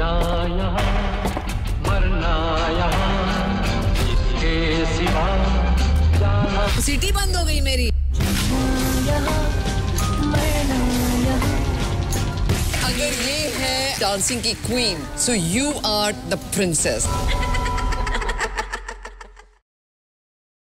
जीना यहाँ, मरना यहाँ, इसके सिवा जाना। सिटी बंद हो गई मेरी। अगर ये है डांसिंग की queen so you are the princess